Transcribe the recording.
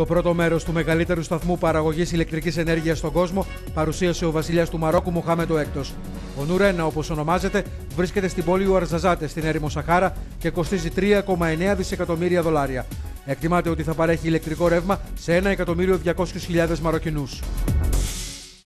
Το πρώτο μέρος του μεγαλύτερου σταθμού παραγωγής ηλεκτρικής ενέργειας στον κόσμο παρουσίασε ο βασιλιάς του Μαρόκου Μοχάμετο Έκτος. Ο Νουρένα, όπως ονομάζεται, βρίσκεται στην πόλη Ουαρζαζάτε στην έρημο Σαχάρα και κοστίζει 3,9 δισεκατομμύρια δολάρια. Εκτιμάται ότι θα παρέχει ηλεκτρικό ρεύμα σε 1.200.000 Μαροκινούς.